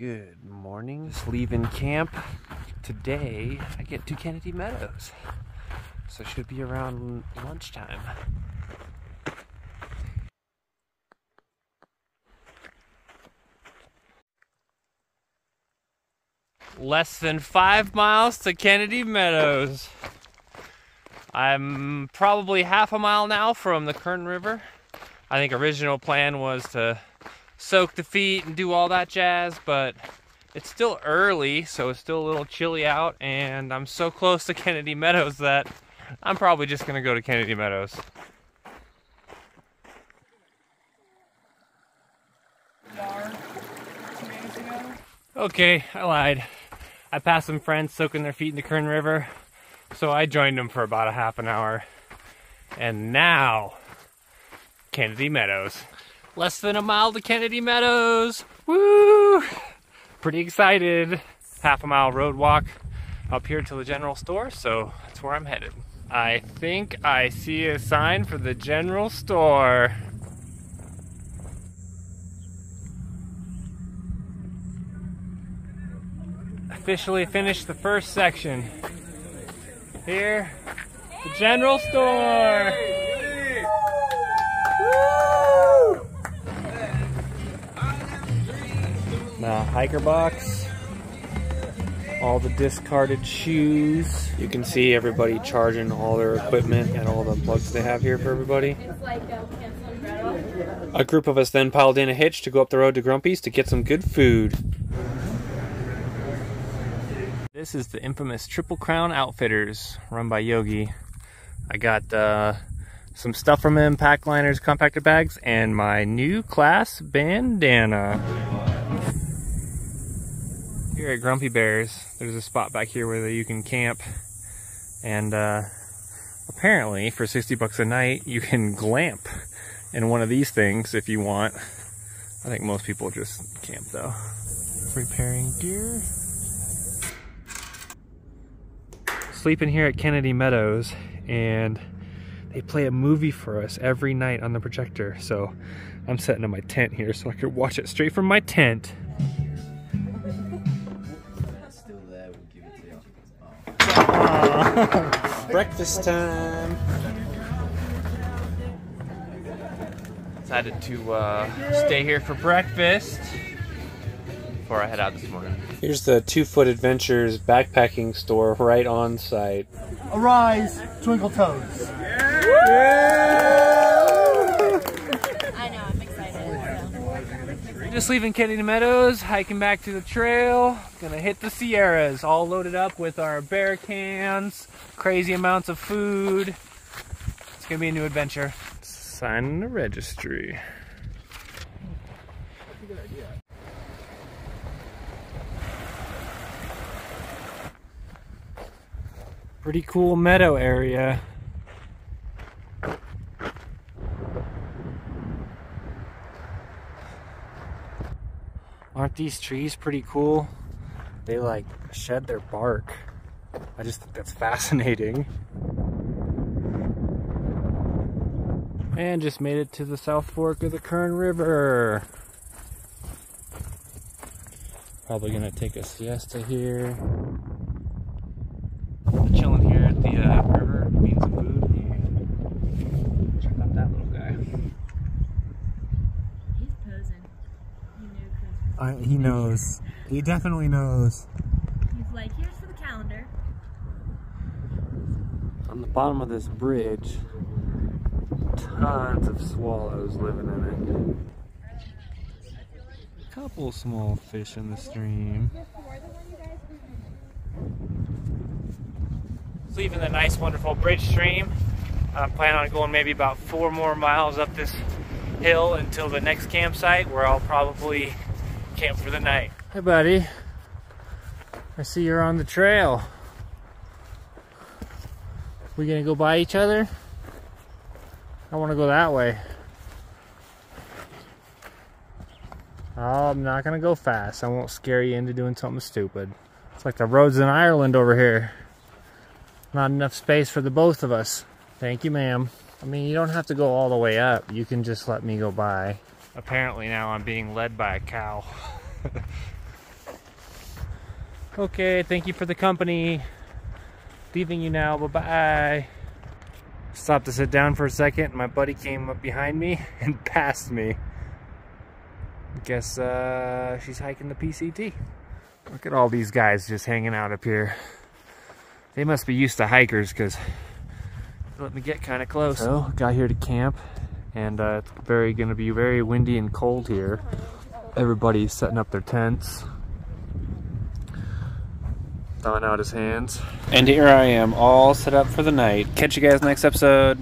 Good morning. Just leaving camp. Today I get to Kennedy Meadows. So should be around lunchtime. Less than five miles to Kennedy Meadows. I'm probably half a mile now from the Kern River. I think original plan was to soak the feet and do all that jazz, but it's still early, so it's still a little chilly out, and I'm so close to Kennedy Meadows that I'm probably just gonna go to Kennedy Meadows. Okay, I lied. I passed some friends soaking their feet in the Kern River, so I joined them for about a half an hour. And now, Kennedy Meadows. Less than a mile to Kennedy Meadows. Woo! Pretty excited. Half a mile road walk up here to the general store, so that's where I'm headed. I think I see a sign for the general store. Officially finished the first section. Here, the general store. Hiker box. All the discarded shoes. You can see everybody charging all their equipment and all the plugs they have here for everybody. A group of us then piled in a hitch to go up the road to Grumpy's to get some good food. This is the infamous Triple Crown Outfitters run by Yogi. I got uh, some stuff from him, pack liners, compactor bags, and my new class bandana. Here at Grumpy Bears, there's a spot back here where you can camp. And uh, apparently, for 60 bucks a night, you can glamp in one of these things if you want. I think most people just camp though. Repairing gear. Sleeping here at Kennedy Meadows, and they play a movie for us every night on the projector. So I'm setting up my tent here so I could watch it straight from my tent. Breakfast time. Decided to uh, stay here for breakfast before I head out this morning. Here's the Two Foot Adventures backpacking store right on site. Arise, Twinkle Toes. I know, I'm Just leaving Kennedy Meadows, hiking back to the trail. Gonna hit the Sierras, all loaded up with our bear cans, crazy amounts of food. It's gonna be a new adventure. Sign the registry. Pretty cool meadow area. Aren't these trees pretty cool? They like shed their bark. I just think that's fascinating. And just made it to the South Fork of the Kern River. Probably gonna take a siesta here. Chilling here at the uh, river, eating some food. And check out that little guy. He's posing. He knew Chris. I, he knows. He definitely knows. He's like, here's for the calendar. On the bottom of this bridge, tons of swallows living in it. A couple small fish in the stream. Leaving the nice, wonderful bridge stream. I plan on going maybe about four more miles up this hill until the next campsite where I'll probably camp for the night. Hey, buddy. I see you're on the trail. We gonna go by each other? I wanna go that way. Oh, I'm not gonna go fast. I won't scare you into doing something stupid. It's like the roads in Ireland over here. Not enough space for the both of us. Thank you, ma'am. I mean, you don't have to go all the way up. You can just let me go by. Apparently now I'm being led by a cow. Okay, thank you for the company. Leaving you now. Bye bye. Stopped to sit down for a second. My buddy came up behind me and passed me. Guess uh, she's hiking the PCT. Look at all these guys just hanging out up here. They must be used to hikers because let me get kind of close. So, got here to camp and uh, it's very going to be very windy and cold here. Everybody's setting up their tents. Thawing out his hands. And here I am, all set up for the night. Catch you guys next episode.